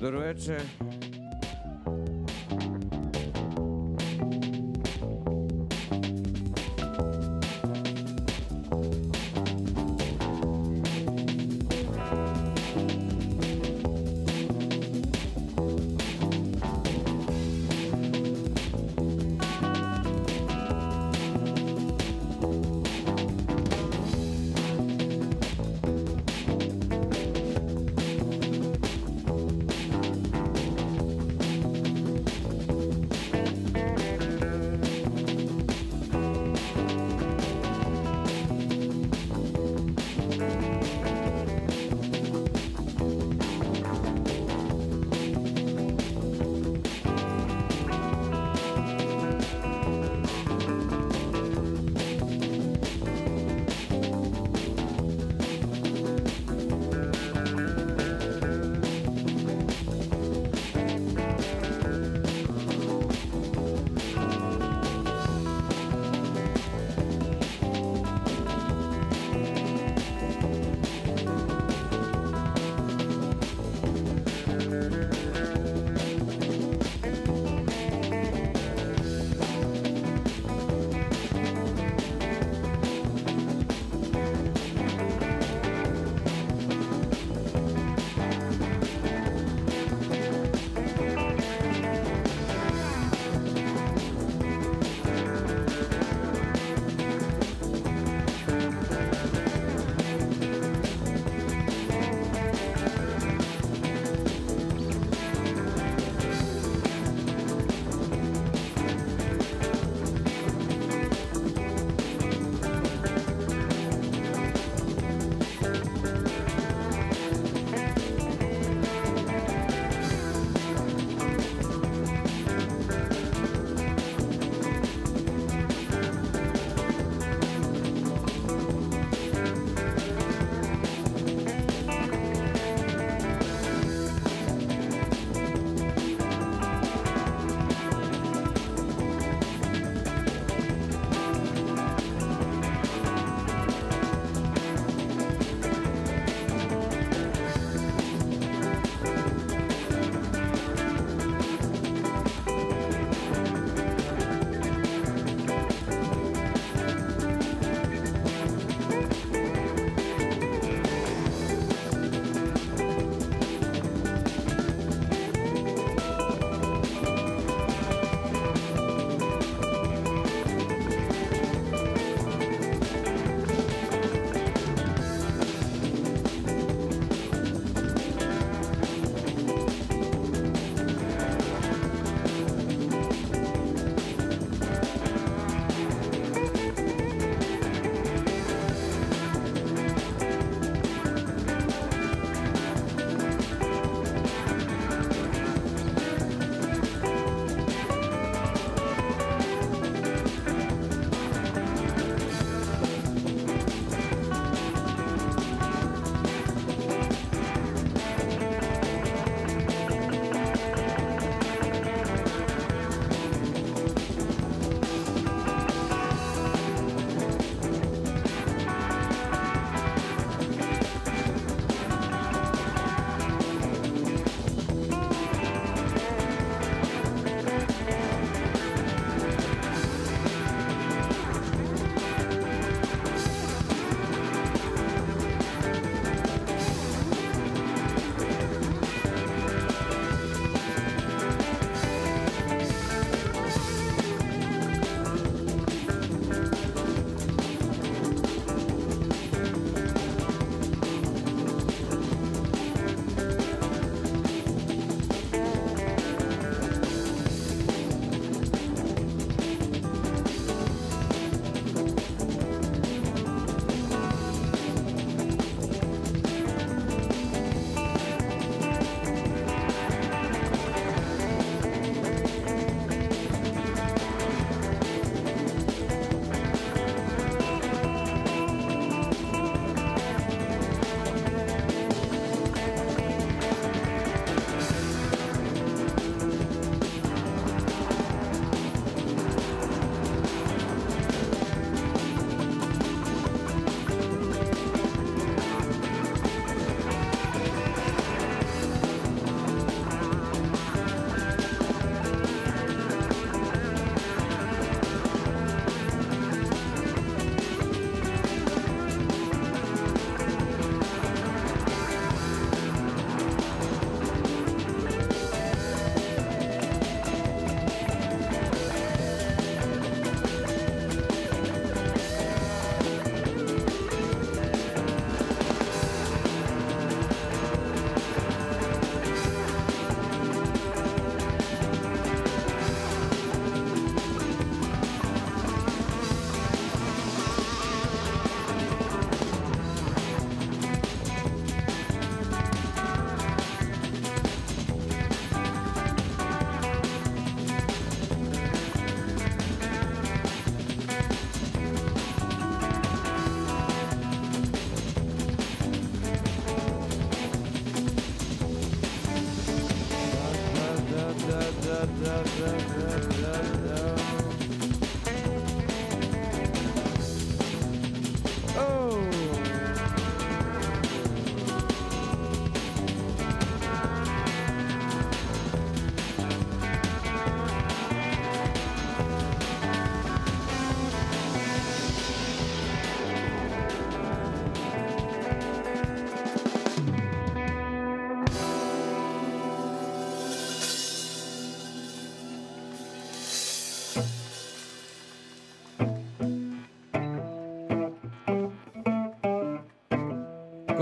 Dobro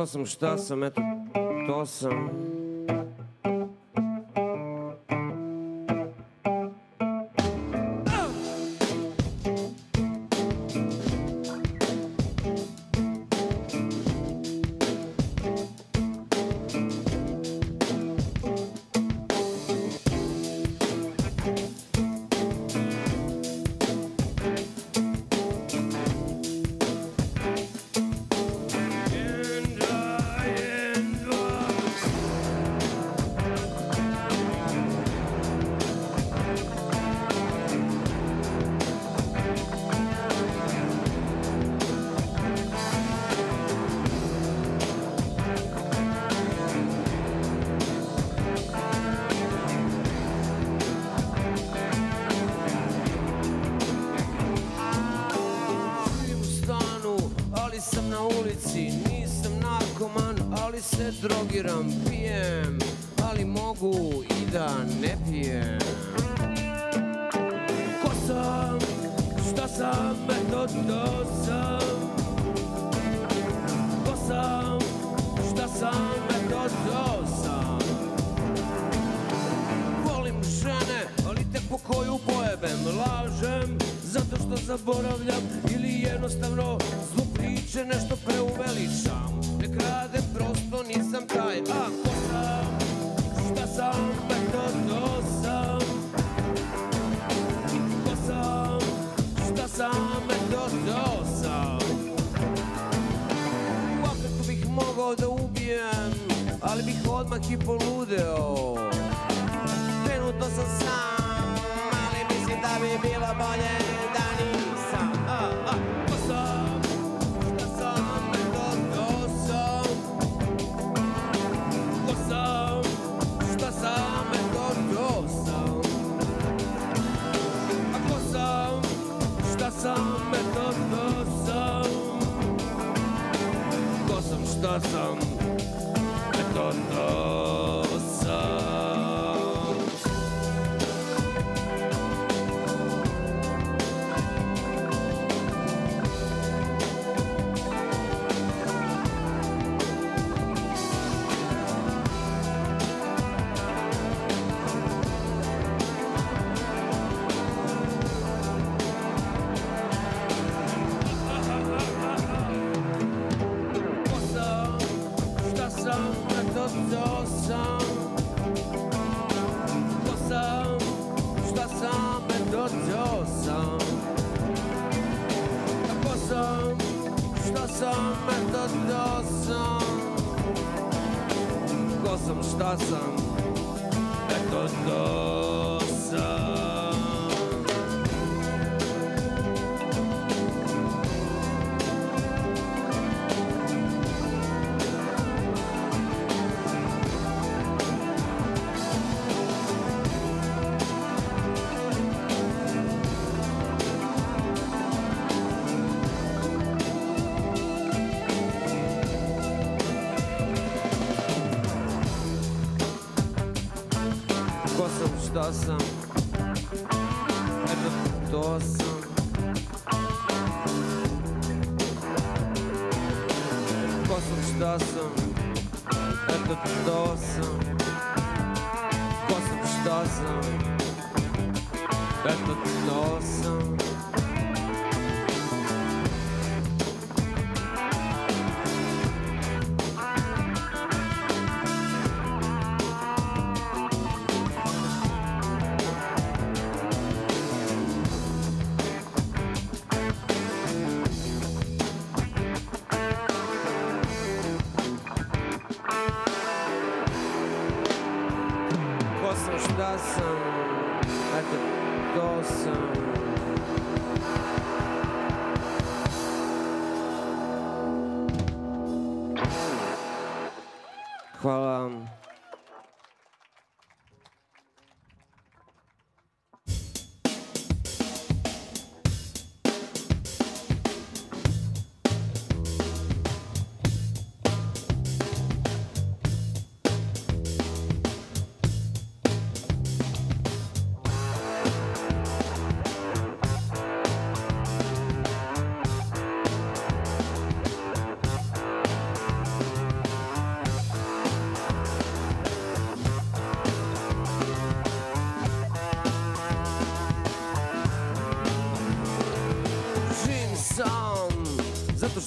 съм щастен, ето, то съм.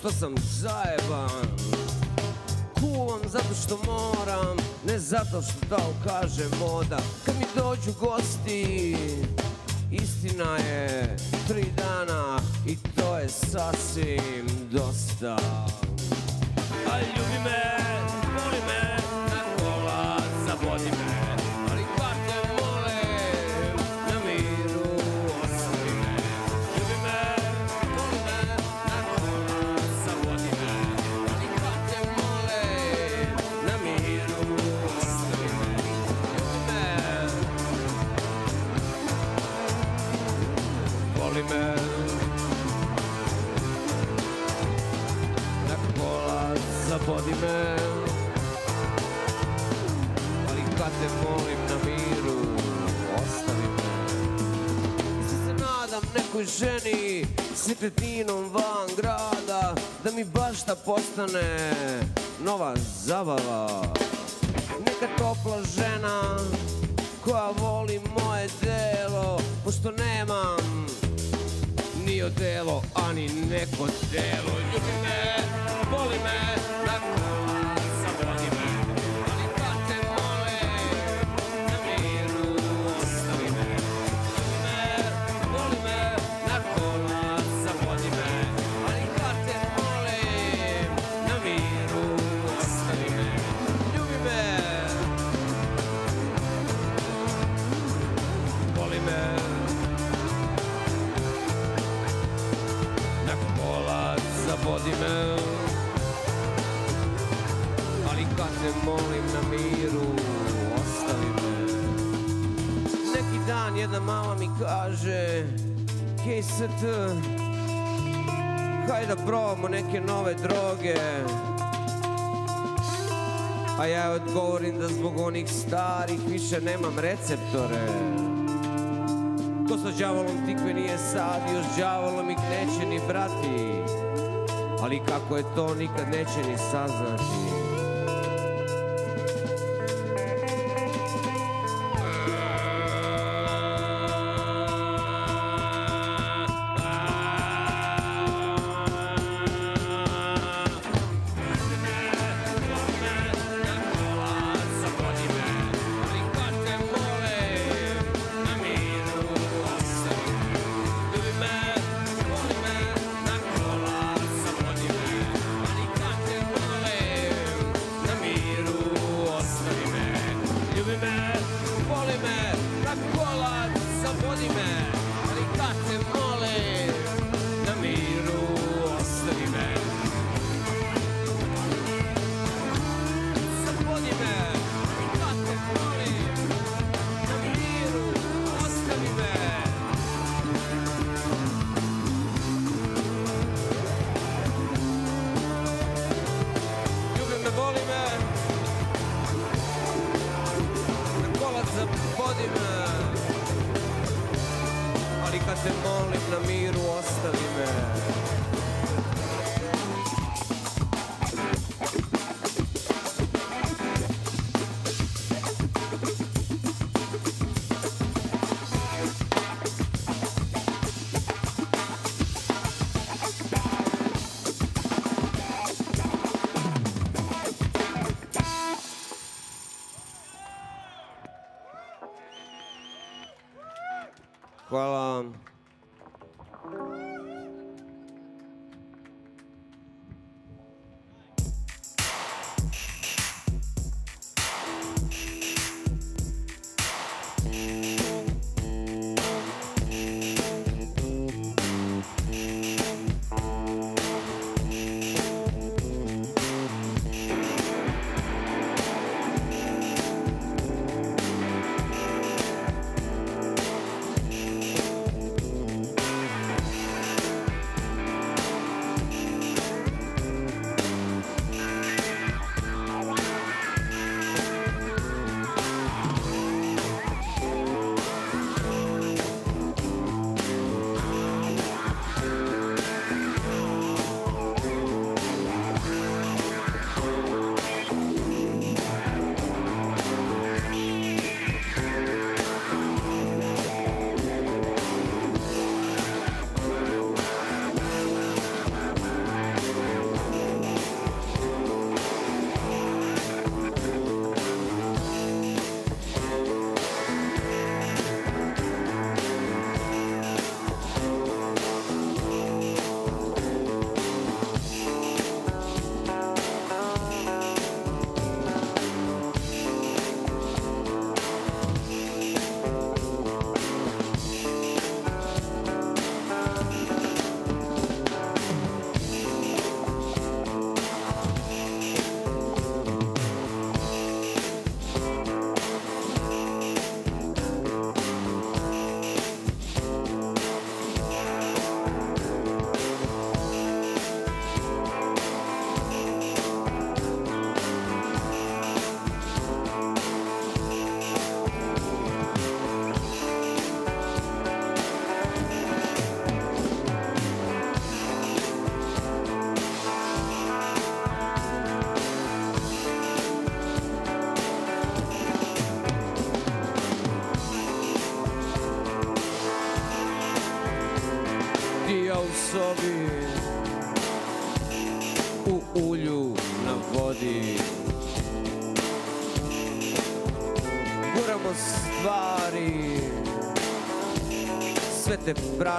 Što sam zajeban. Kuvam zato što moram, ne zato što to kaže moda Kad mi dođu gosti, istina je tri dana I to je sasvim dosta. A ljubi me, ženi S nekretninom van grada Da mi baš da postane Nova zabava. Neka topla žena Koja voli moje delo Pošto nemam ni odelo, ani neko telo kaže KST Hajde da probamo neke nove droge A ja odgovorim da zbog onih starih više nemam receptore Ko sa đavolom tikve nije sadio, s đavolom ih neće ni brati. Ali kako je to nikad neće ni saznati.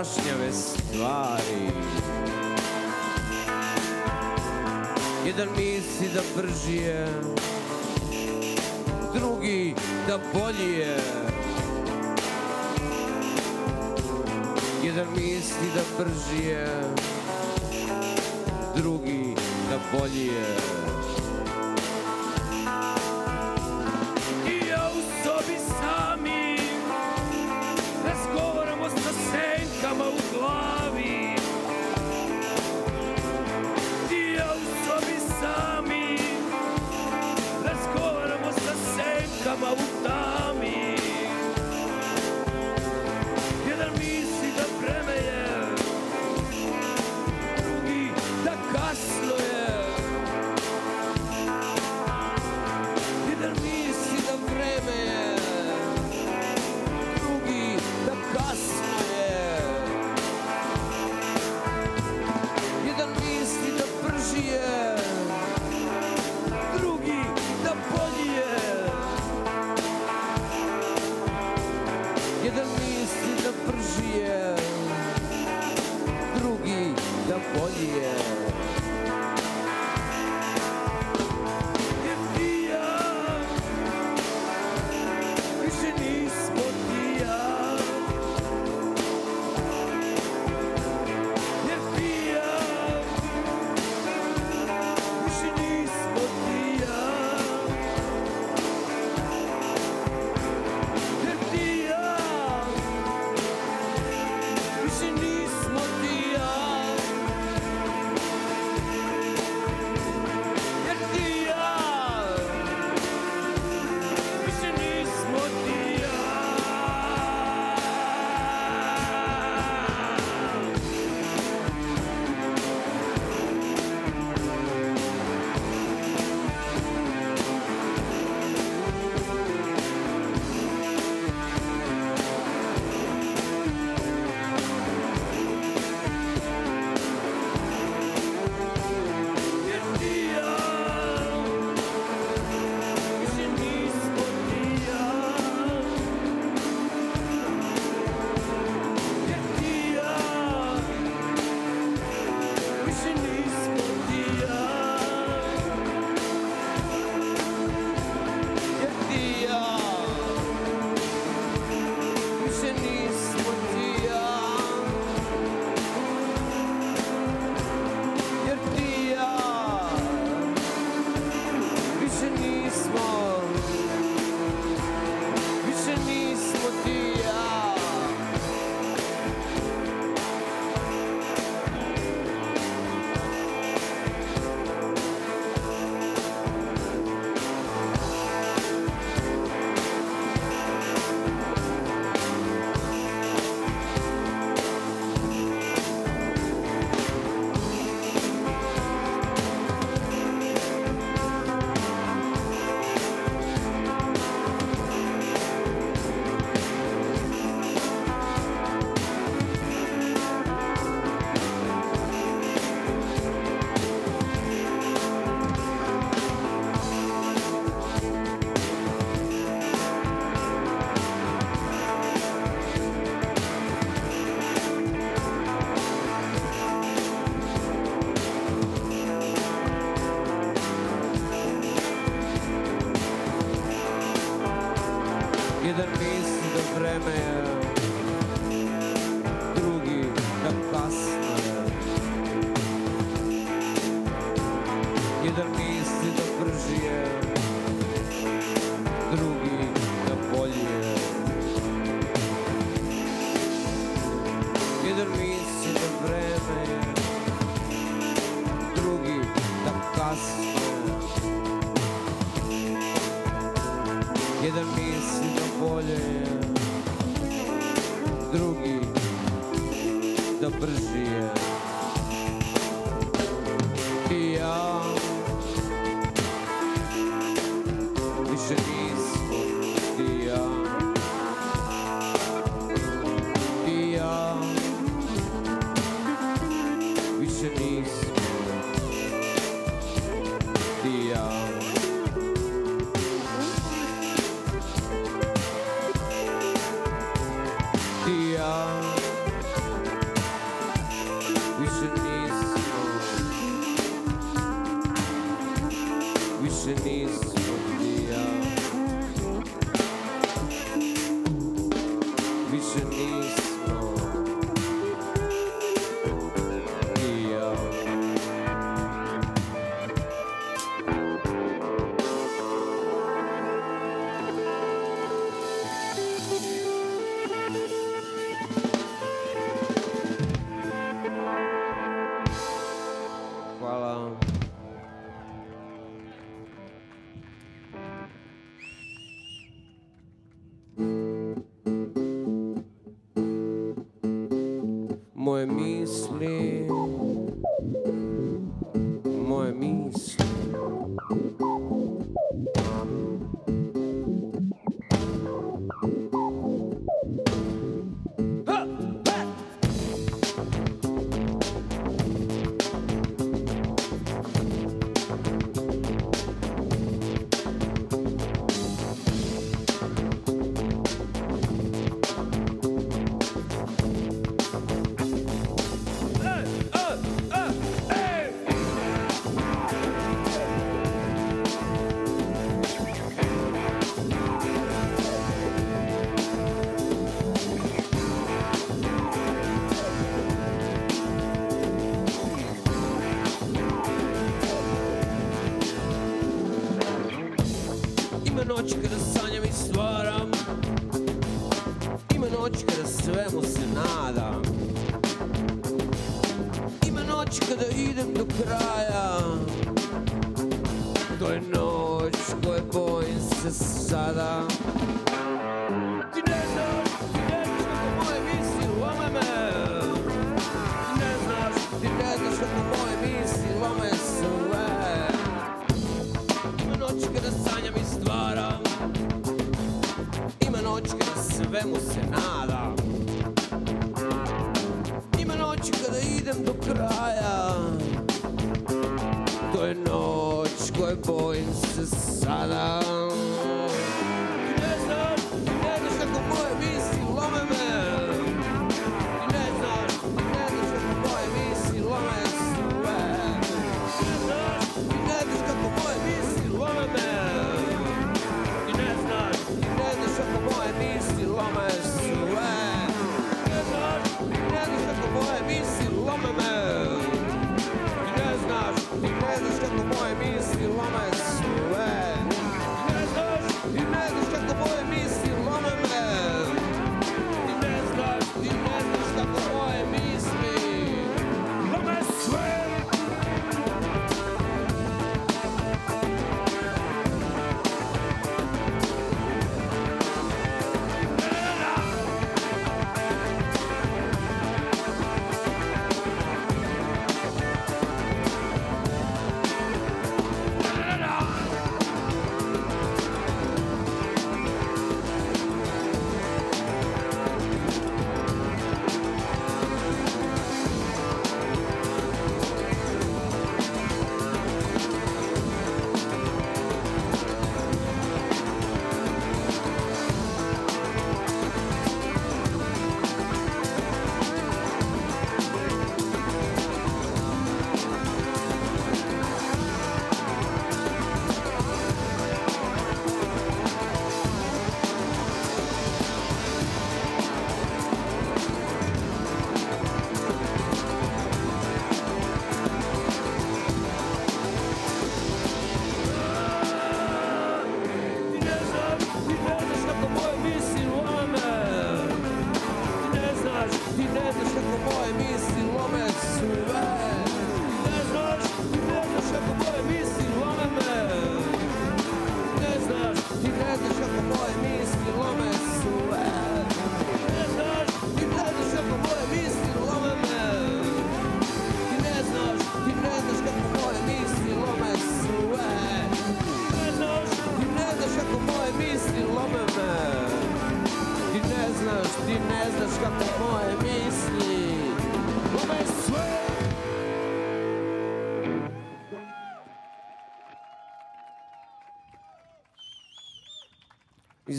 strašnjave stvari. Jedan misli da brži je Drugi da bolji je. Jedan misli da brži je Drugi da bolji je.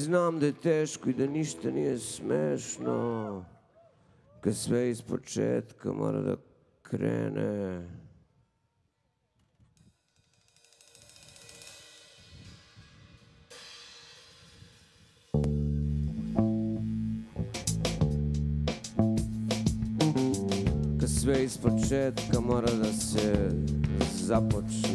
знам да е тежко и да нищо ни е смешно. Късве из почетка мора да крене. Късве из почетка мора да се започне.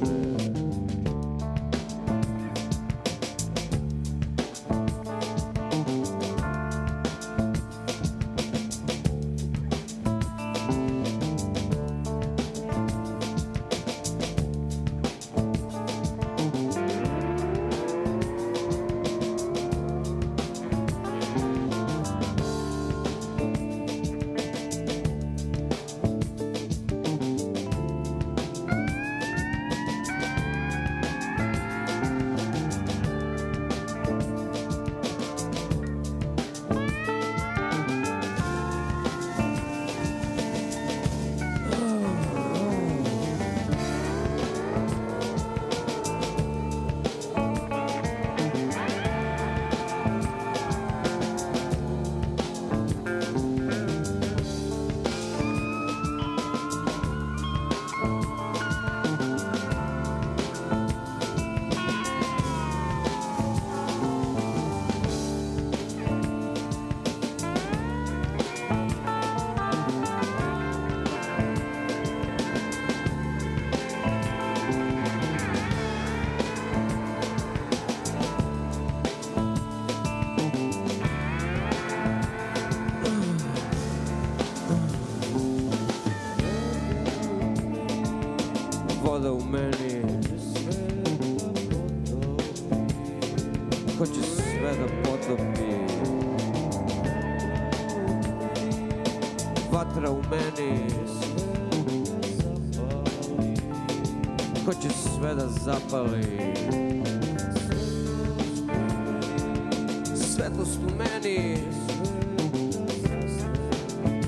Zapali Svetlost u meni.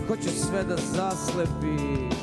Hoće sve da zaslepi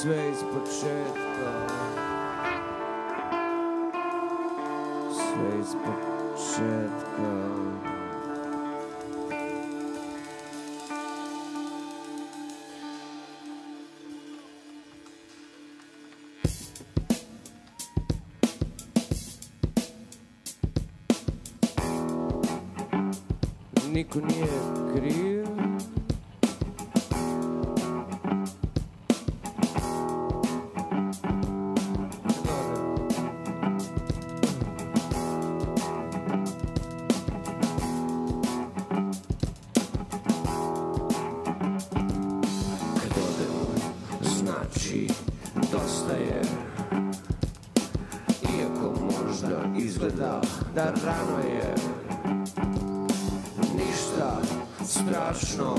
sve iz početka. Sve iz početka. Niko nije kriv da rano je. Ništa strašno.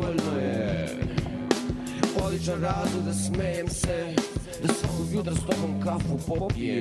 Dovoljno je. Odličan razlog da smejem se Da svakog jutra s tobom kafu popijem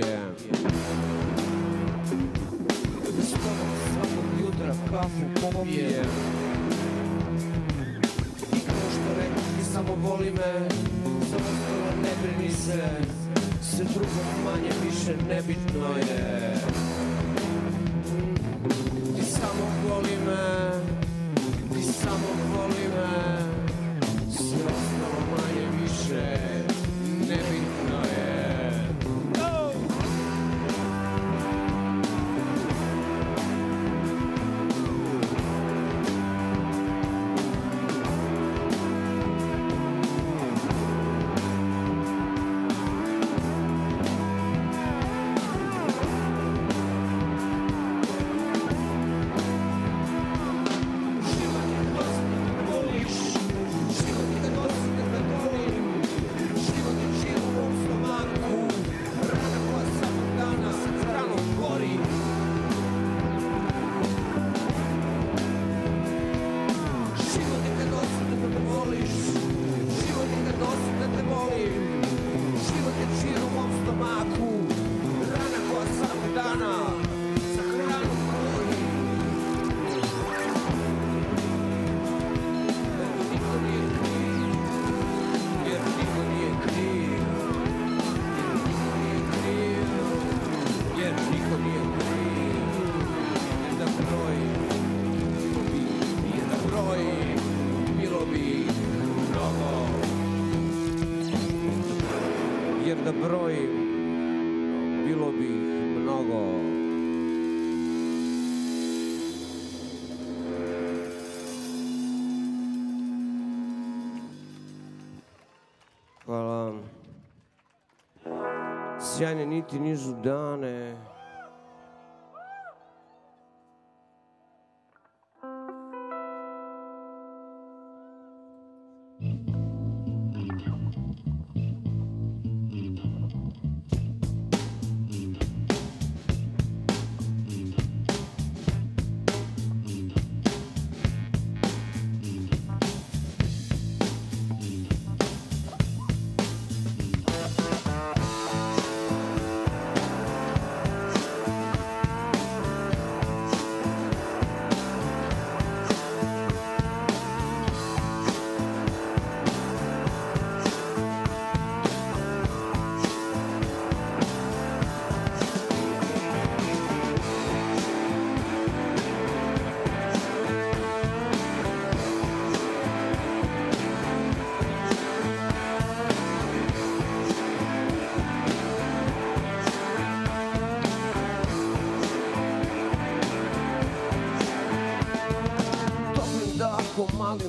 Sjajne niti nižu dane.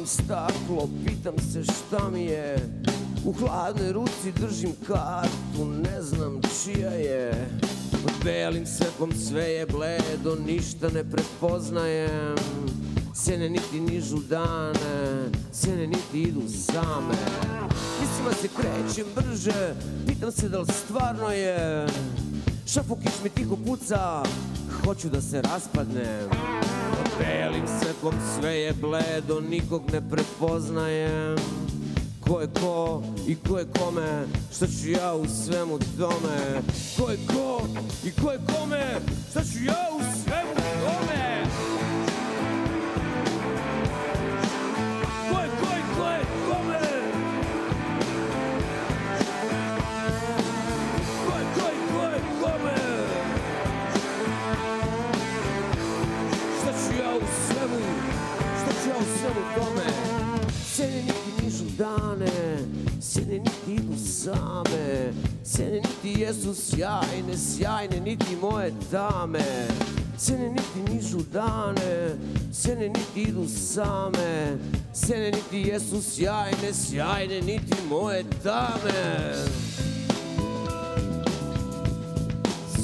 Staklo Pitam se šta mi je. U hladnoj ruci držim kartu Ne znam čija je. Pod belim svetlom sve je bledo Ništa ne prepoznajem. Sjene niti nižu dane Sjene niti idu same. Mislima se krećem brže Pitam se da li stvarno je. Šapukić mi tiho puca Hoću da se raspadnem belim svetlom sve je bledo Nikog ne prepoznajem. Ko je ko i ko je kome Šta ću ja u svemu tome? Ko je ko i ko je kome Šta ću ja u svemu jesu sjajne, sjajne niti moje dame. Sjene niti nižu dane, sjene niti idu same. Sjene niti jesu sjajne, sjajne niti moje dame.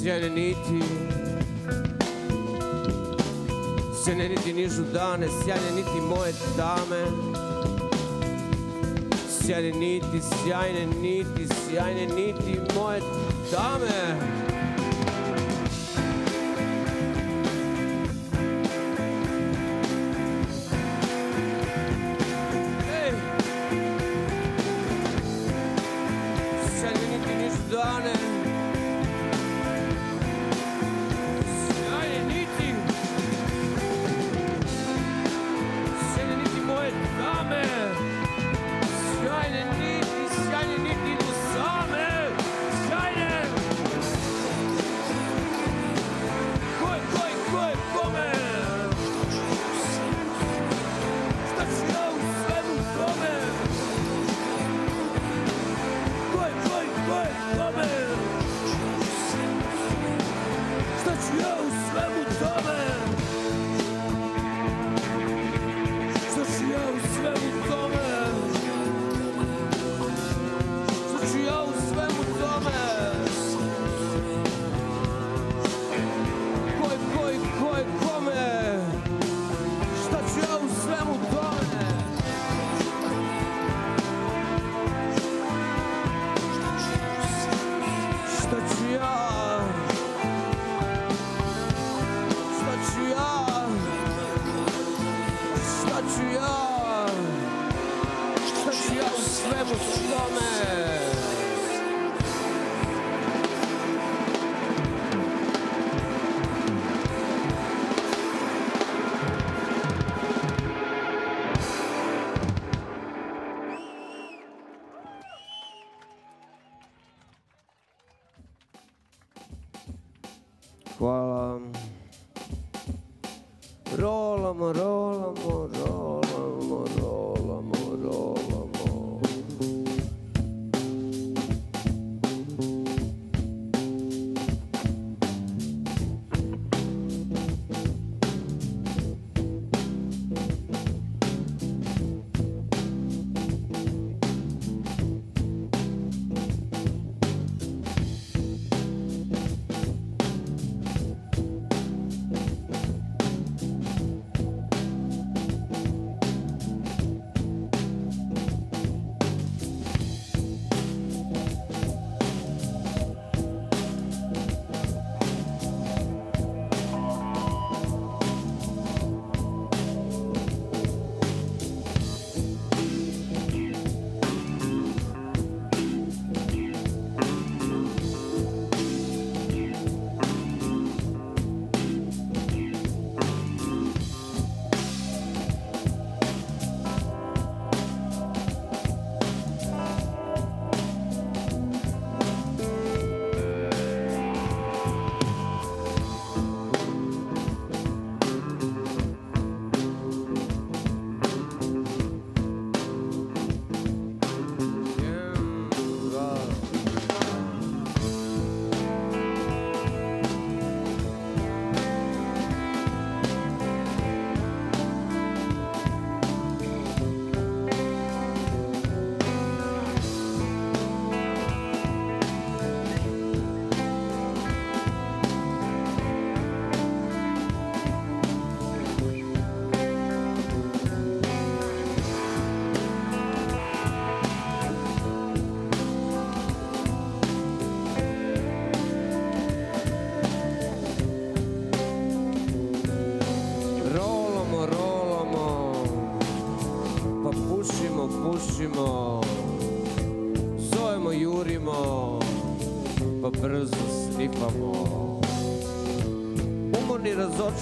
Sjene niti Sjene niti nižu dane, sjajne niti moje dame. Sjajne niti, sjajne niti, sjajne niti moje dame Dame.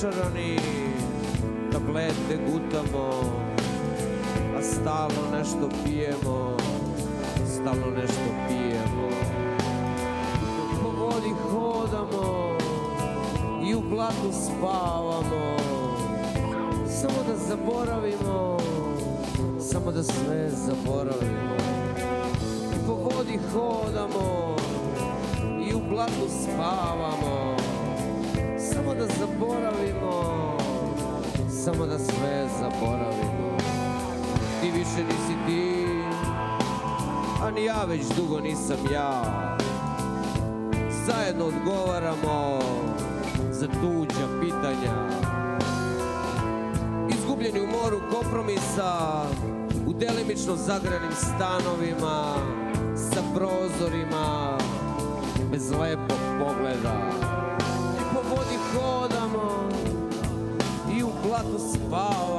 Razočarani, tablete gutamo, a stalno nešto pijemo, stalno nešto pijemo. Po vodi hodamo i u blatu spavamo nisam ja. Zajedno odgovaramo za tuđa pitanja. Izgubljeni u moru kompromisa U delimično zagranim stanovima Sa prozorima Bez lepog pogleda. I po vodi hodamo I u blatu spavamo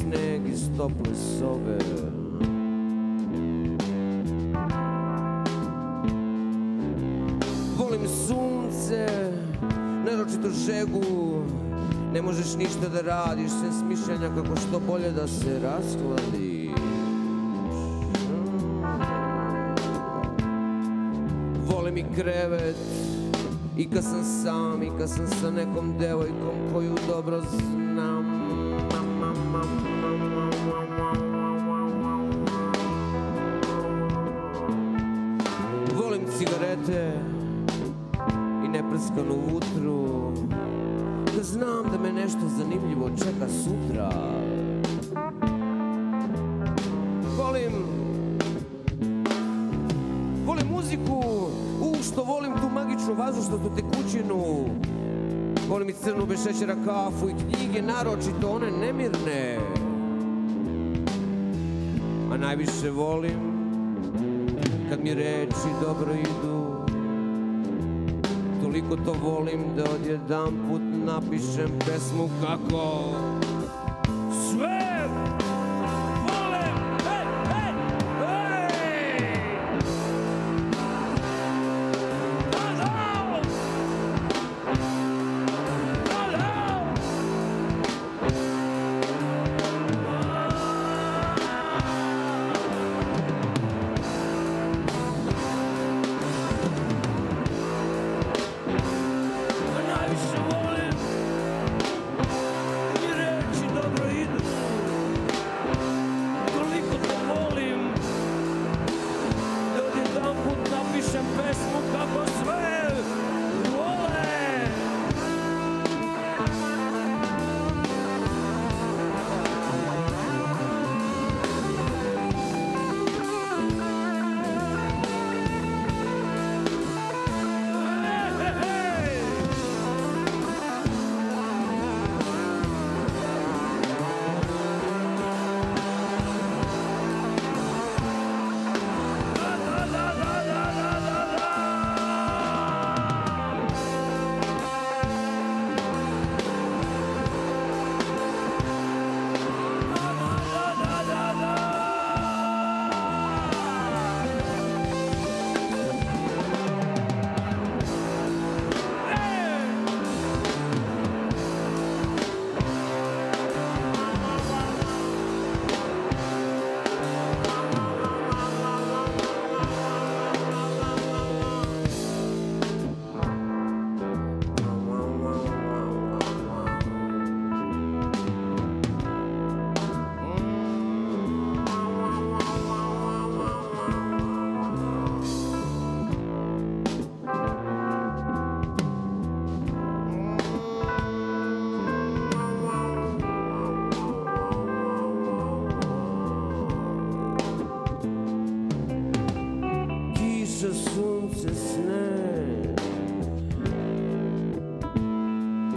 sneg iz tople sobe. Volim sunce, naročito žegu, ne možeš ništa da radiš sem smišljanja kako što bolje da se raskladiš. Volim i krevet I kad sam sam i kad sam sa nekom devojkom koju dobro znam crnu bez šećera kafu i knjige, naročito one nemirne. A najviše volim Kad mi reči dobro idu Toliko to volim da odjedan put napišem pesmu kako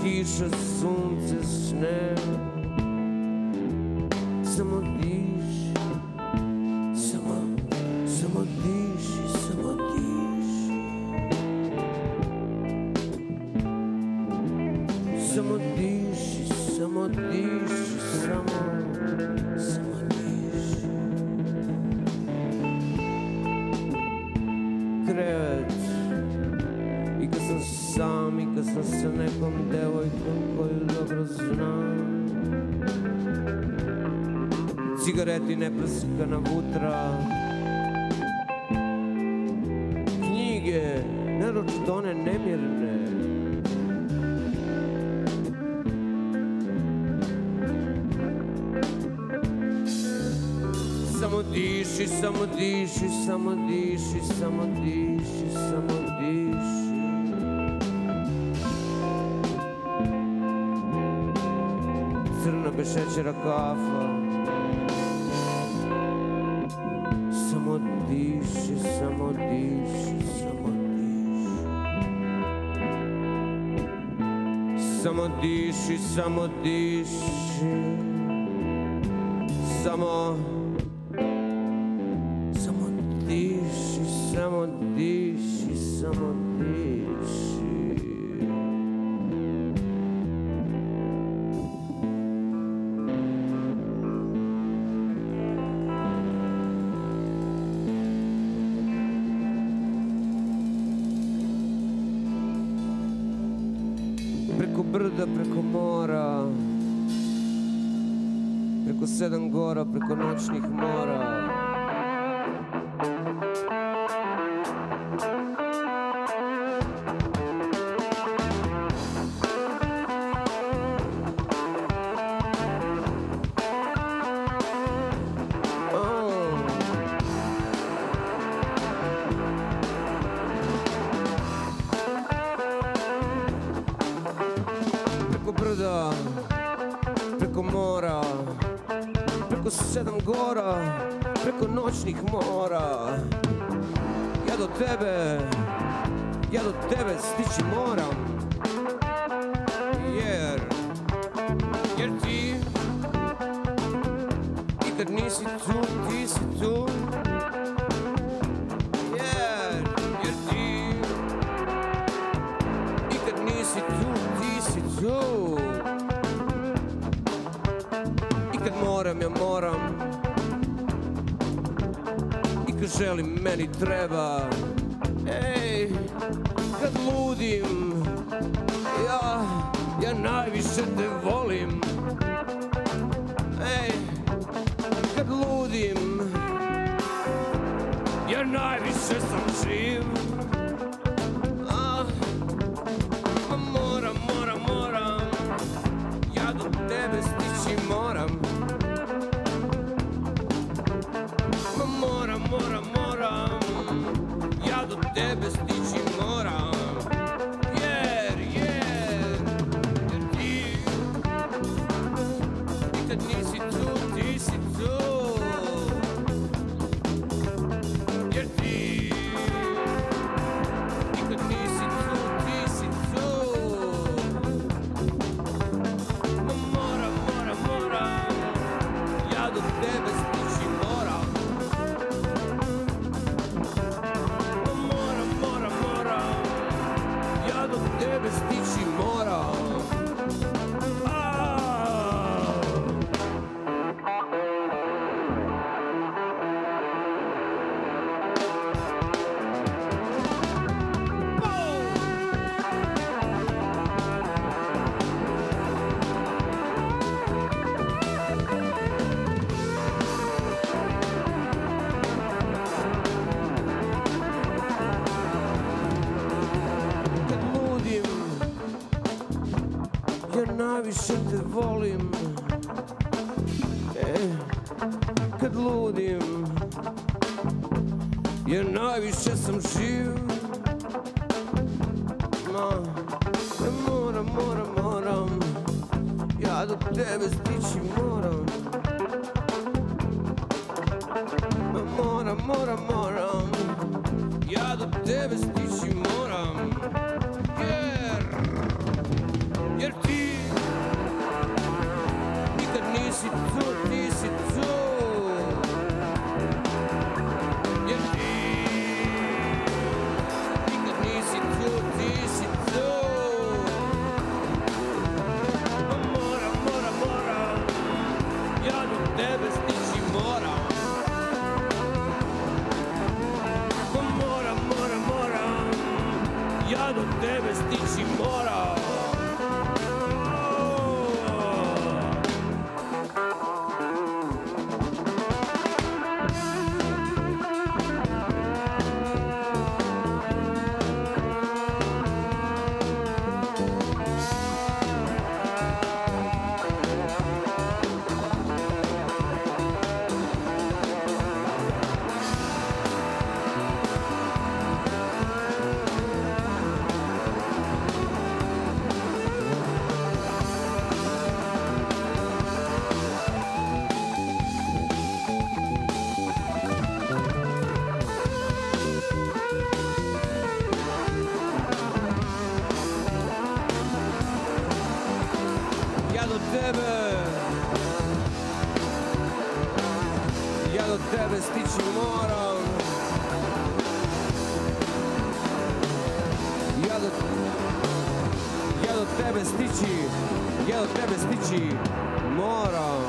Kiša, sunce, sneg Kiša, neprskana vutra Knjige, naročito one nemirne Samo diši, samo diši, samo diši, samo diši, samo diši. Crna bez šećera kafa. Diši, samo diši, samo diši. Samo diši, samo diši. Samo samo probably set the volume ja do tebe stići moram.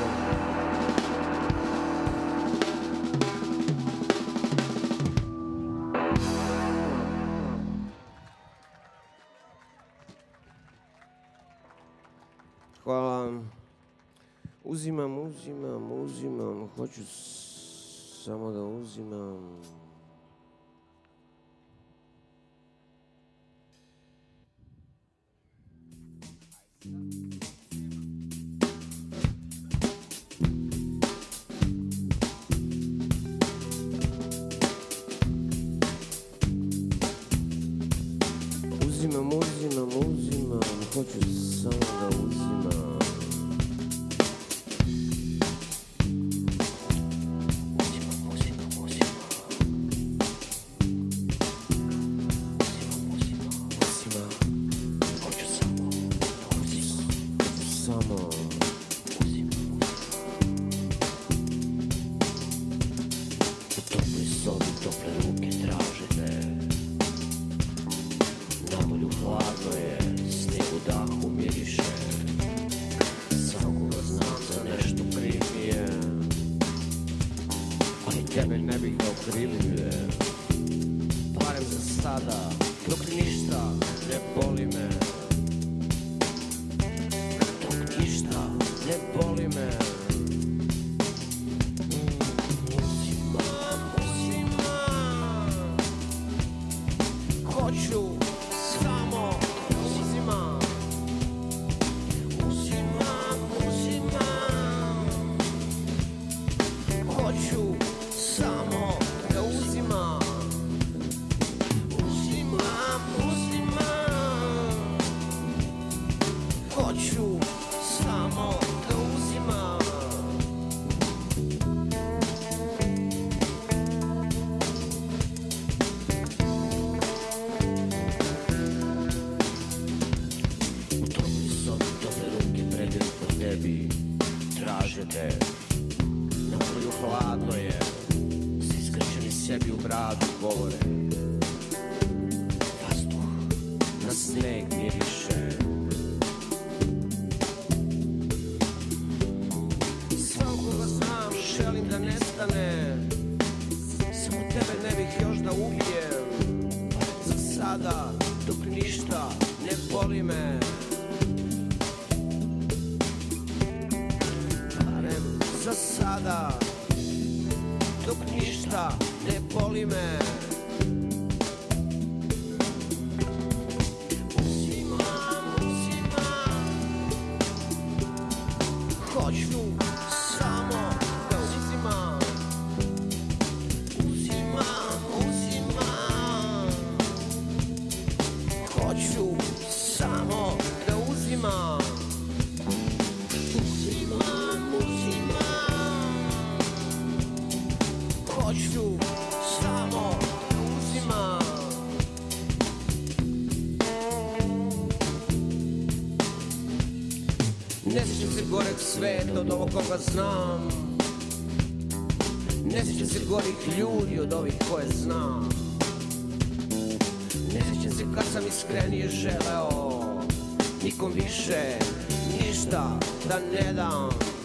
Hvala. Uzimam, uzimam, uzimam, hoću samo da uzimam. Yeah. noću samo uzima. Ne sjećam se goreg sveta od ovog koga znam. Ne sjećam se gorih ljudi od ovih koje znam. Ne sjećam se kad sam iskrenije želeo. Nikom više ništa da ne dam.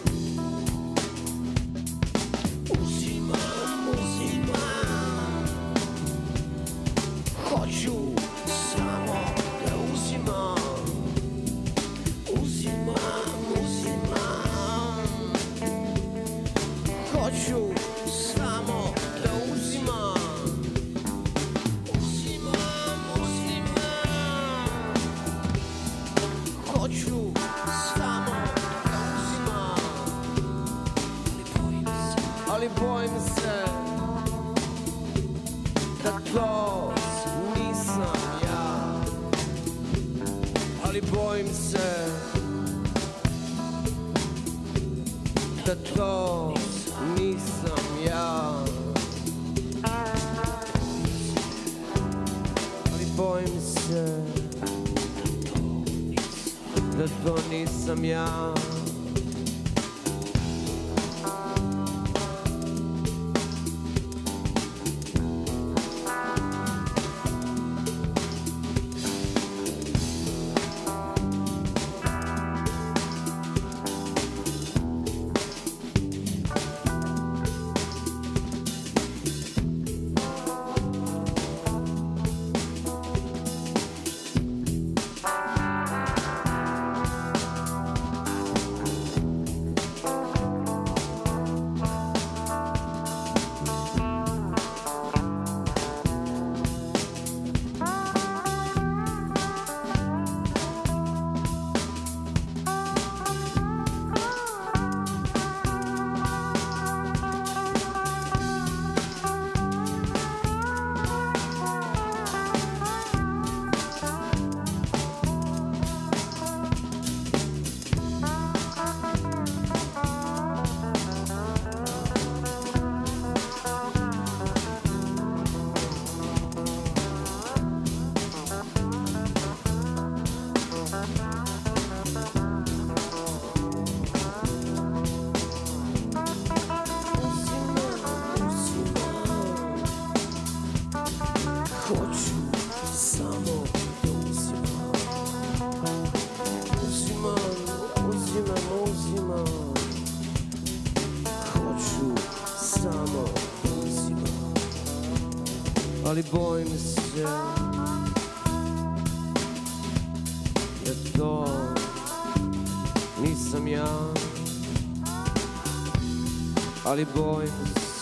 Ali bojim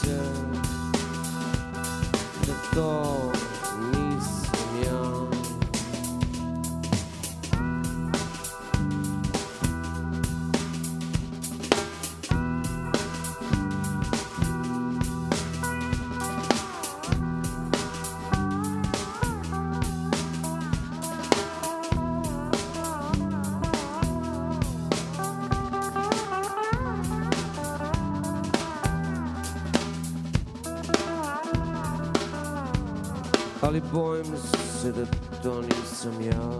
se da to nisam bojim se da to nisam ja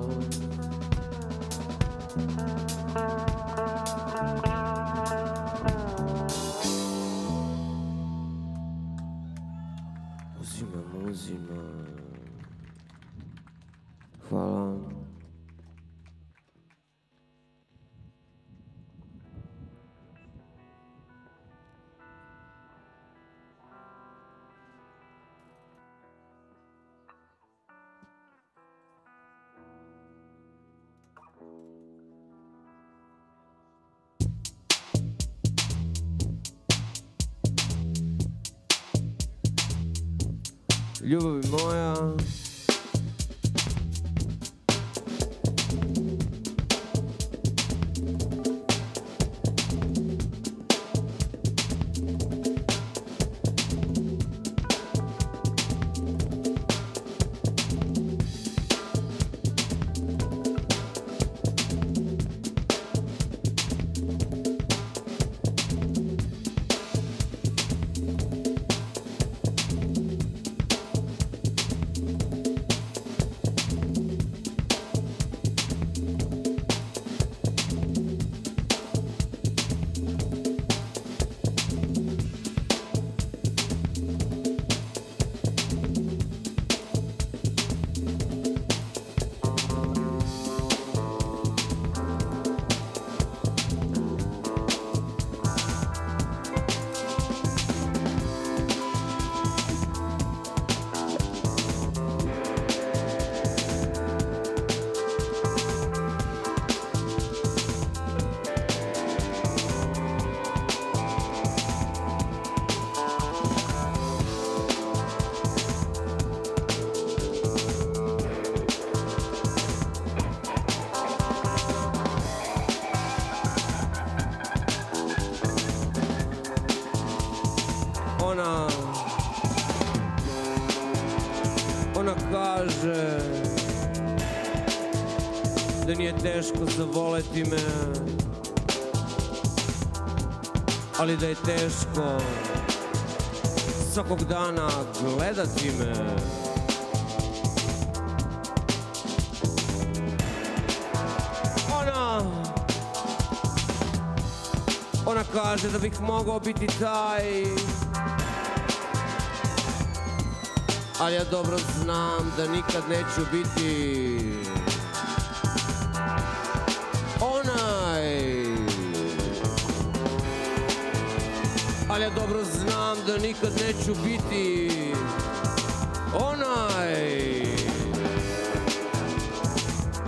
Ljubavi moja teško zavoleti me. Ali da je teško svakog dana gledati me. Ona ona kaže da bih mogao biti taj. Ali ja dobro znam da nikad neću biti da nikad neću biti onaj.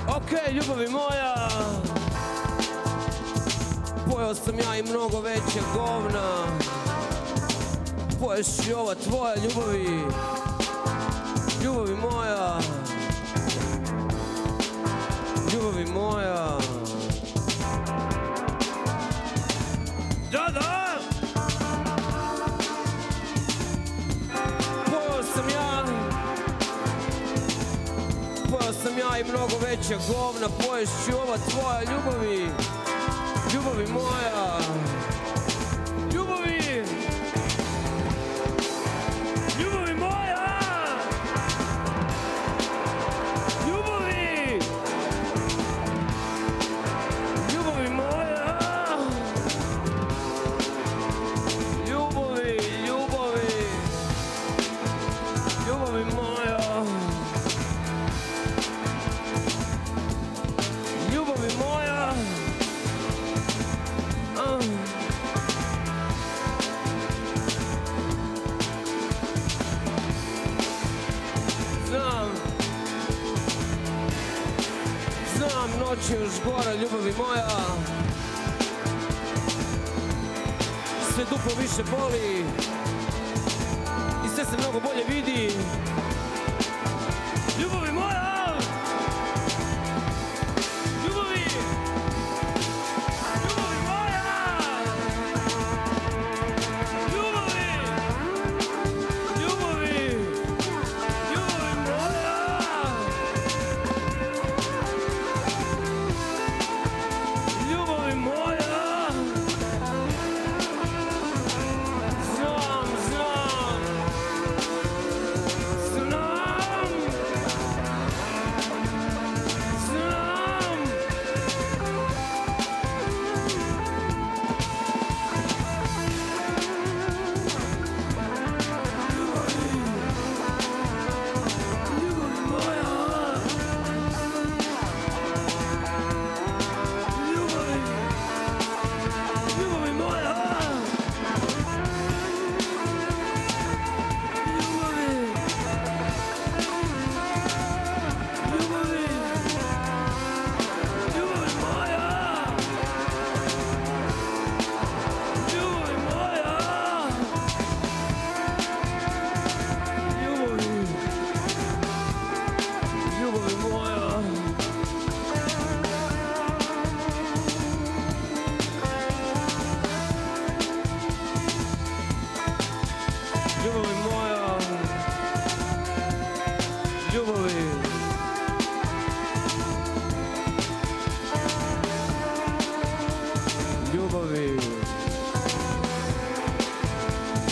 Ok, ljubavi moja Pojao sam ja i mnogo veće govna. Poješ i ova tvoja ljubavi Ljubavi moja. Ljubavi moja i mnogo veća govna Poješ i ova tvoja ljubavi. Ljubavi moja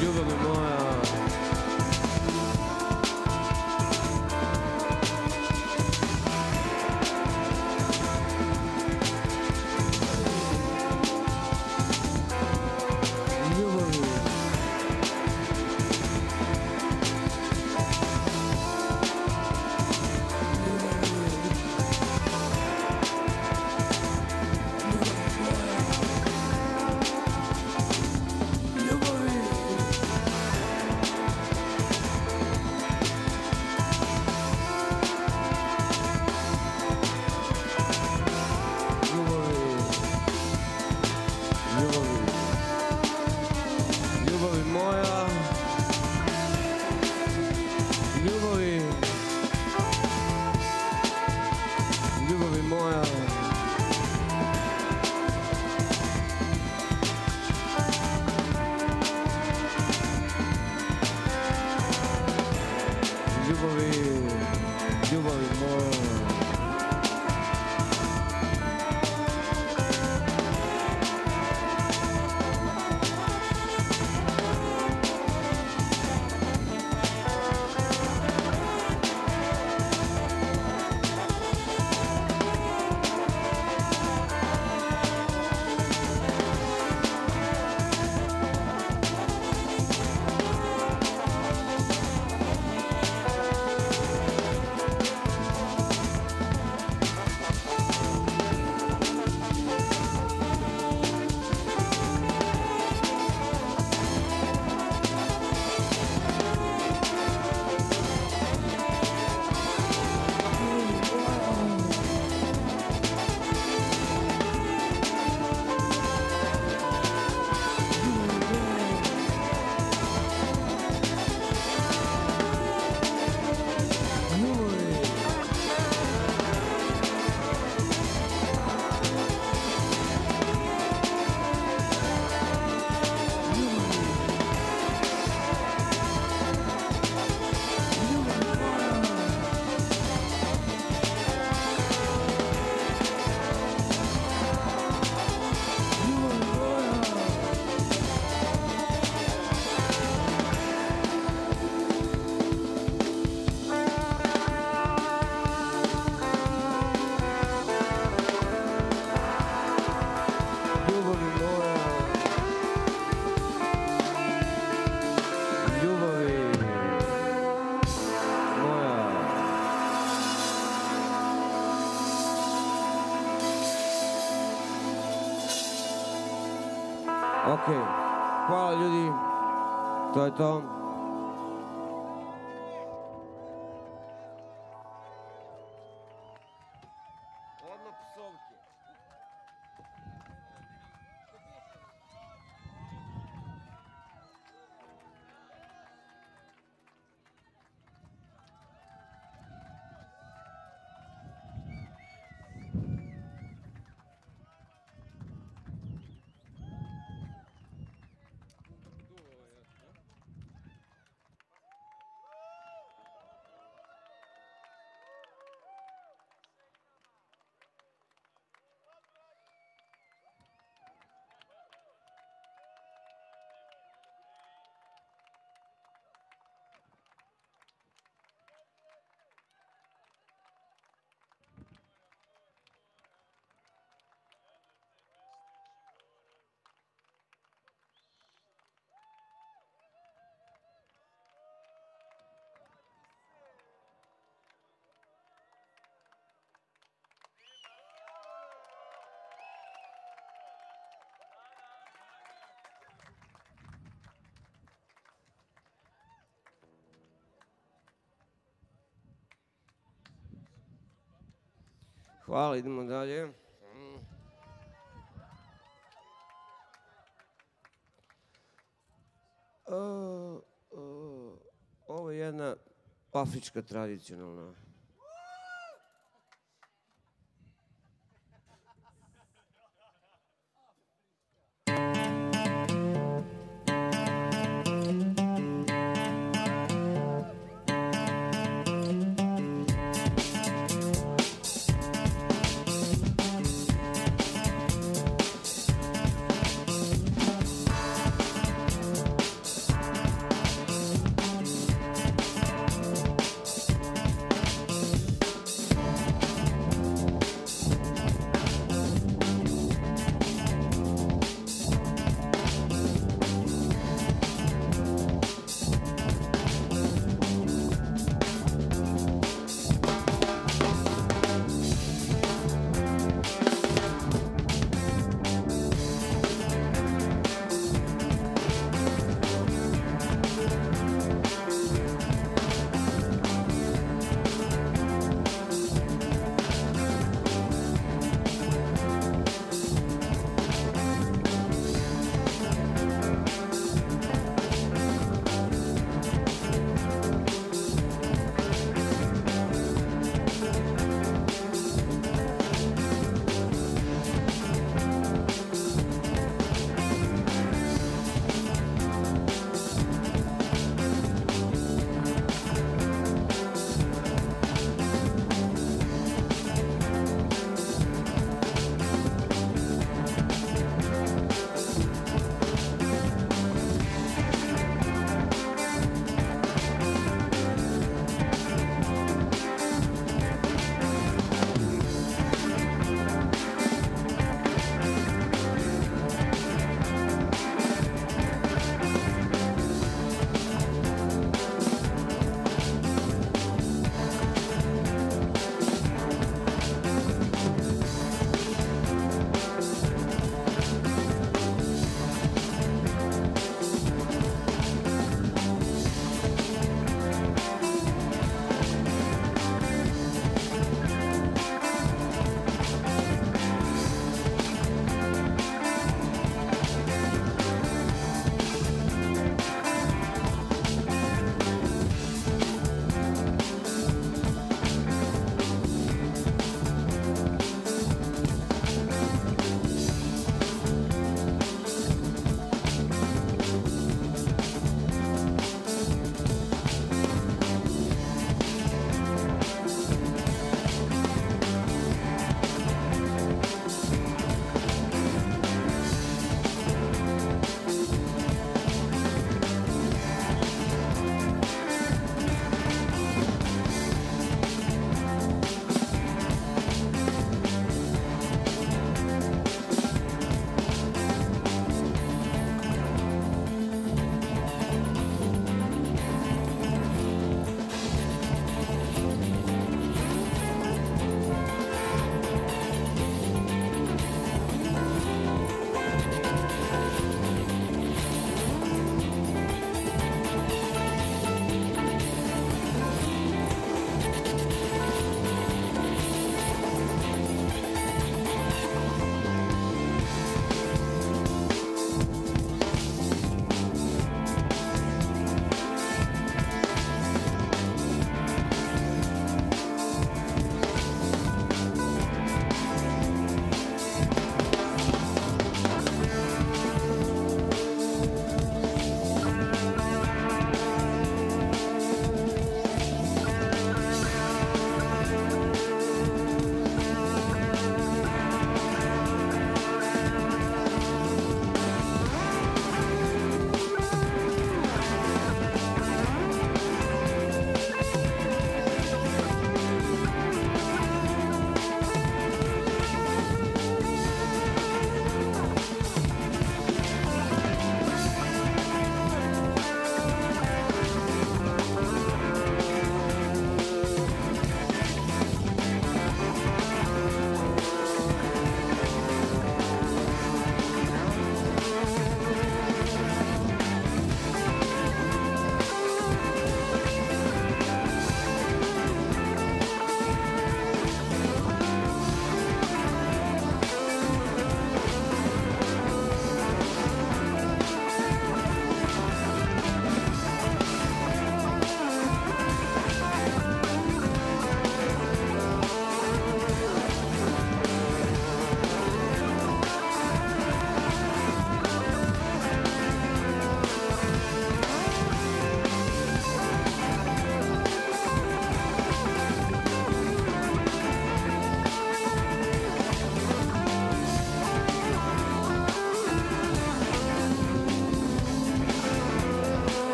Ljubavi to Hvala, idemo dalje. E, ovo je jedna afrička tradicionalna.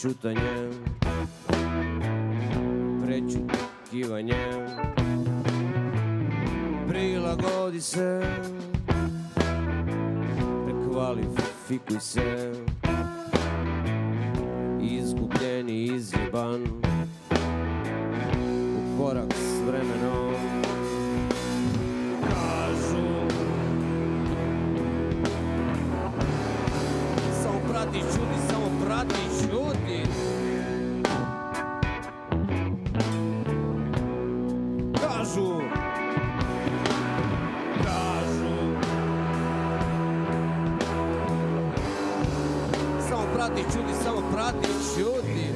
Čutanje prečutkivanje prilagodi se prekvalifikuj se čudi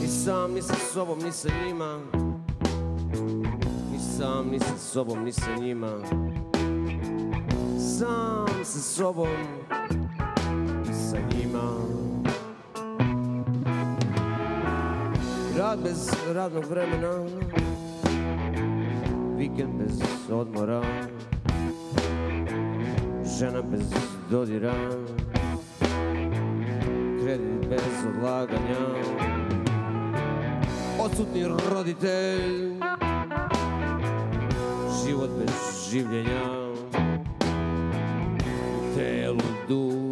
Ni sam, ni sa sobom, ni sa sam, ni sa sobom, ni sa njima. Sam sa sobom sa njima. Rad bez radnog vremena. Vikend bez odmora. Žena bez dodira. Kredit bez odlaganja. Odsutni roditelj bez življenja U telu duh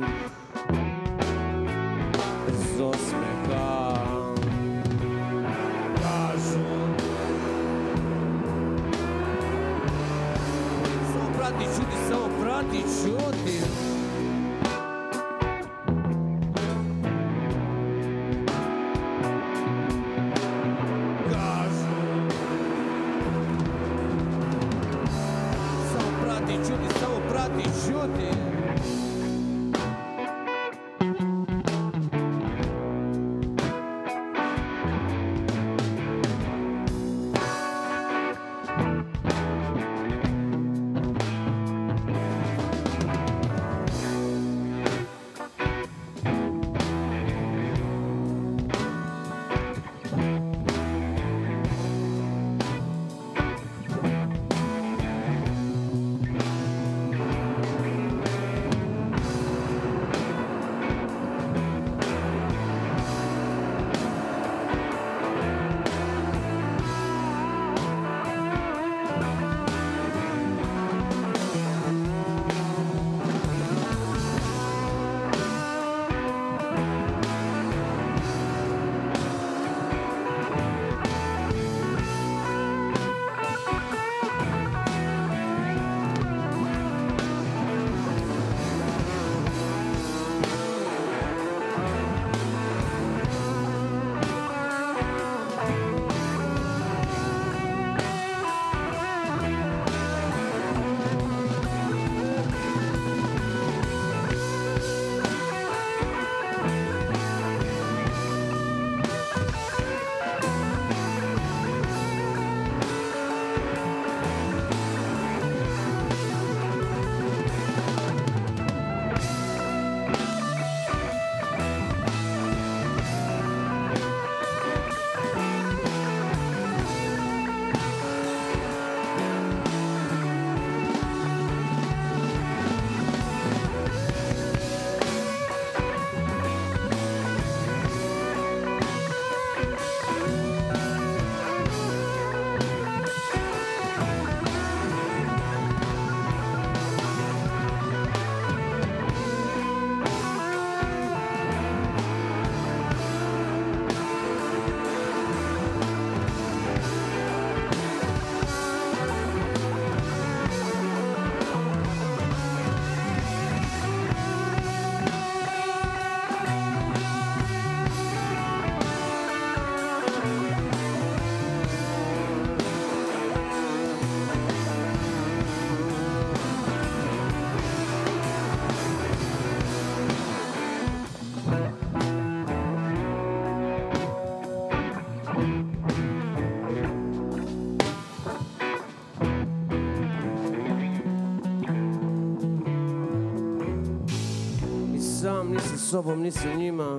sobom, ni sa njima.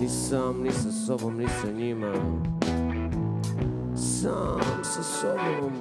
Ni sam, ni sa sobom, ni sa njima. Sam sa sobom,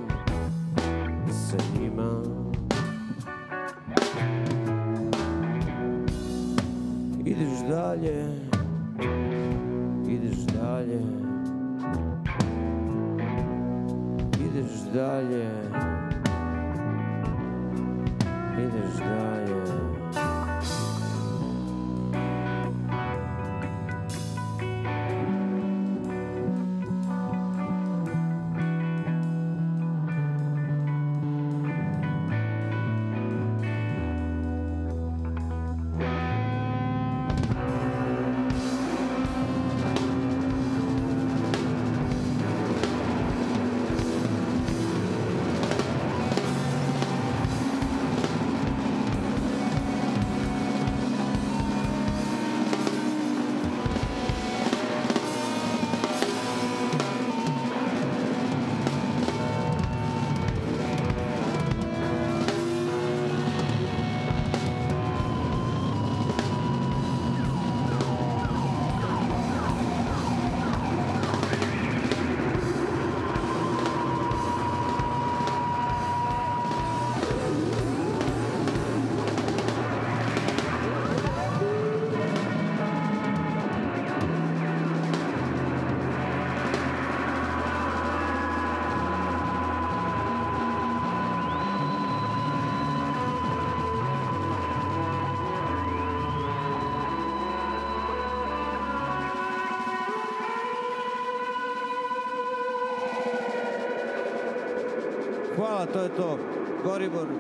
to je to. Goribor.